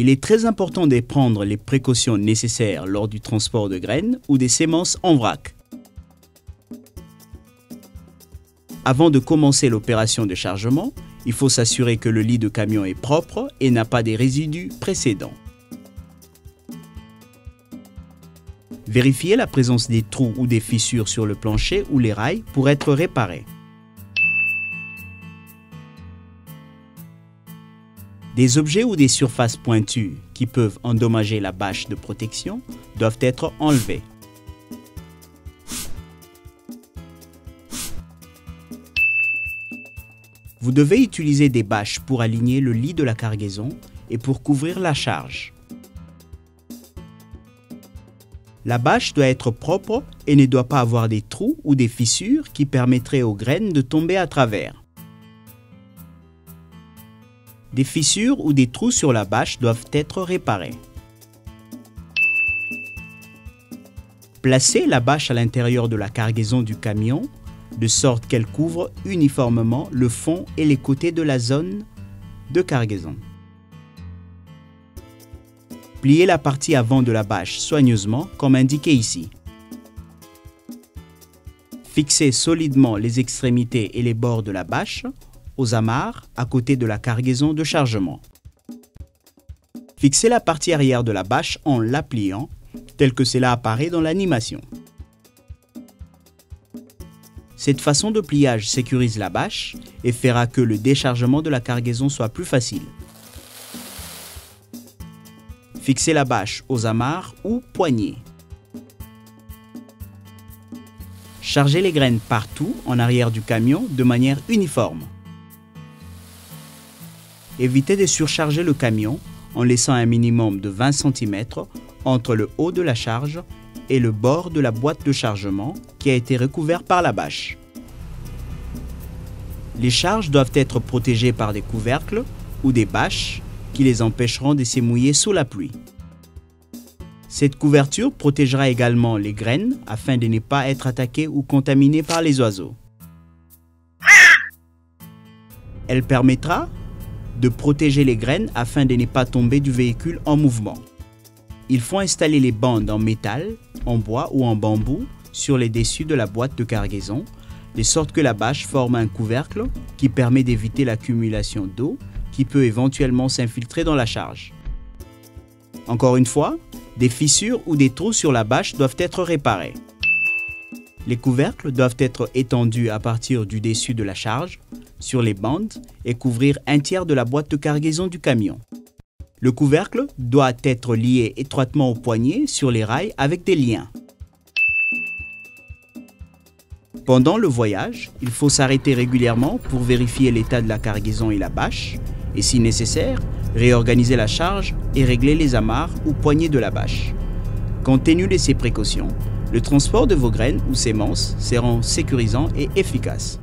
Il est très important de prendre les précautions nécessaires lors du transport de graines ou des semences en vrac. Avant de commencer l'opération de chargement, il faut s'assurer que le lit de camion est propre et n'a pas des résidus précédents. Vérifiez la présence des trous ou des fissures sur le plancher ou les rails pour être réparés. Des objets ou des surfaces pointues qui peuvent endommager la bâche de protection doivent être enlevés. Vous devez utiliser des bâches pour aligner le lit de la cargaison et pour couvrir la charge. La bâche doit être propre et ne doit pas avoir des trous ou des fissures qui permettraient aux graines de tomber à travers. Des fissures ou des trous sur la bâche doivent être réparés. Placez la bâche à l'intérieur de la cargaison du camion de sorte qu'elle couvre uniformément le fond et les côtés de la zone de cargaison. Pliez la partie avant de la bâche soigneusement comme indiqué ici. Fixez solidement les extrémités et les bords de la bâche aux amarres à côté de la cargaison de chargement. Fixez la partie arrière de la bâche en la pliant, tel que cela apparaît dans l'animation. Cette façon de pliage sécurise la bâche et fera que le déchargement de la cargaison soit plus facile. Fixez la bâche aux amarres ou poignées. Chargez les graines partout en arrière du camion de manière uniforme. Évitez de surcharger le camion en laissant un minimum de 20 cm entre le haut de la charge et le bord de la boîte de chargement qui a été recouvert par la bâche. Les charges doivent être protégées par des couvercles ou des bâches qui les empêcheront de s'émouiller sous la pluie. Cette couverture protégera également les graines afin de ne pas être attaquées ou contaminées par les oiseaux. Elle permettra de protéger les graines afin de ne pas tomber du véhicule en mouvement. Il faut installer les bandes en métal, en bois ou en bambou sur les dessus de la boîte de cargaison, de sorte que la bâche forme un couvercle qui permet d'éviter l'accumulation d'eau qui peut éventuellement s'infiltrer dans la charge. Encore une fois, des fissures ou des trous sur la bâche doivent être réparés. Les couvercles doivent être étendus à partir du dessus de la charge, sur les bandes et couvrir un tiers de la boîte de cargaison du camion. Le couvercle doit être lié étroitement au poignet sur les rails avec des liens. Pendant le voyage, il faut s'arrêter régulièrement pour vérifier l'état de la cargaison et la bâche, et si nécessaire, réorganiser la charge et régler les amarres ou poignées de la bâche. Compte de ces précautions, le transport de vos graines ou semences sera sécurisant et efficace.